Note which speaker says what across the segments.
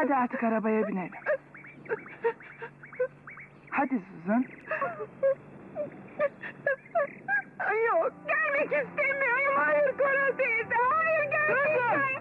Speaker 1: Hadi artık arabaya binelim. Hadi Suzan.
Speaker 2: Yok, gelmek istemiyorum. Hayır Koral teyze, hayır gelmek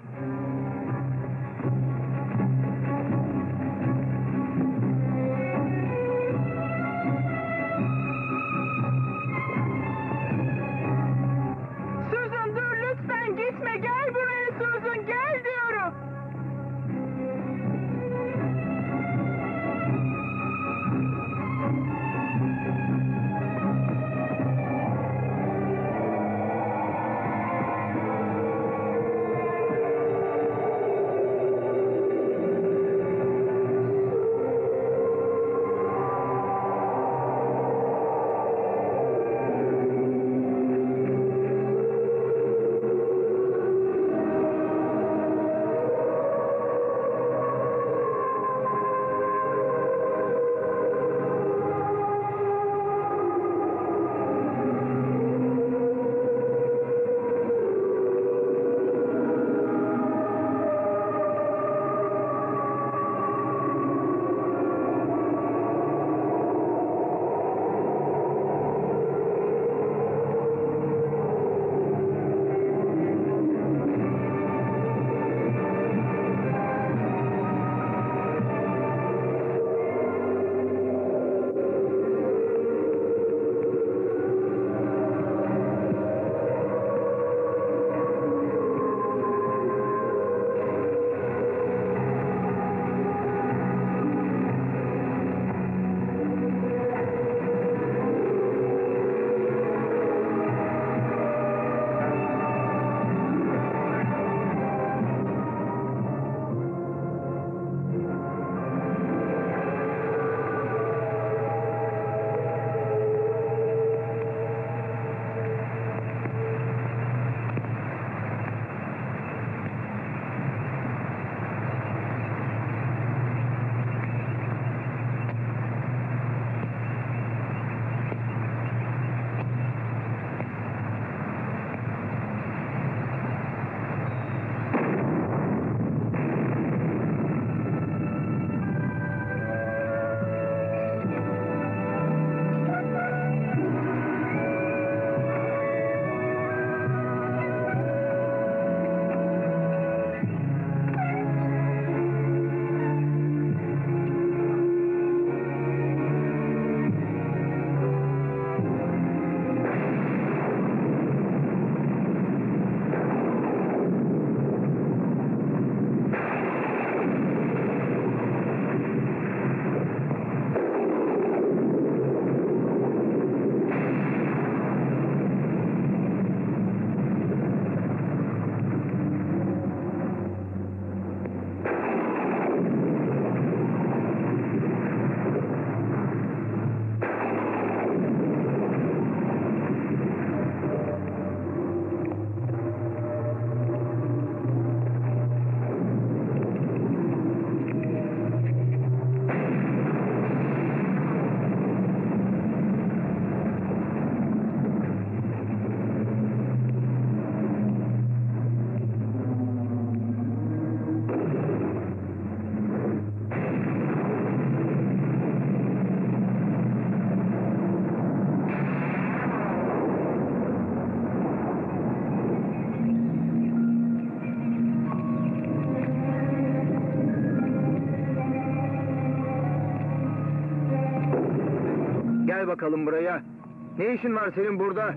Speaker 3: Gel bakalım buraya. Ne işin var senin burada?